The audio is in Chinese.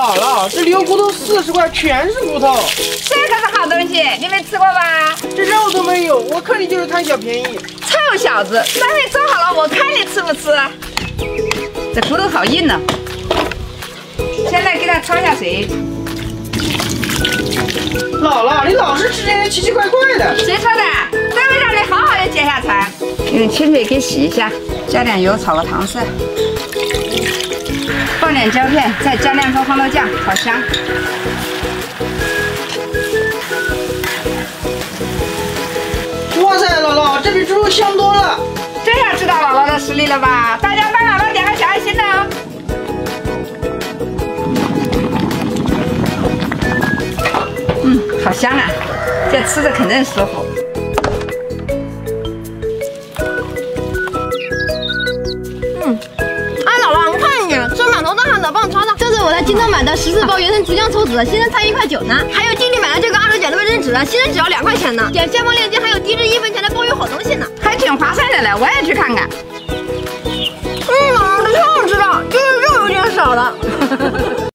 姥姥，这里有骨头四十块，全是骨头。这可是好东西，你没吃过吧？这肉都没有，我看你就是贪小便宜。臭小子，等你做好了，我看你吃不吃。这骨头好硬呢，现在给它焯下水。姥姥，你老是吃这些奇奇怪怪的。谁说的？这会让你好好的解下馋。用清水给洗一下，加点油炒个糖色，放点姜片，再加两颗黄豆酱，好香。哇塞，姥姥，这比猪肉香多了。这下知道姥姥的实力了吧？大家帮姥姥点个小爱心呢。嗯，好香啊，这吃着肯定舒服。嗯，京东买的十四包原生竹浆抽纸，现在才一块九呢。还有弟弟买的这个二十卷的卫生纸，现在只要两块钱呢。点下方链接还有低至一分钱的包邮好东西呢，还挺划算的嘞，我也去看看。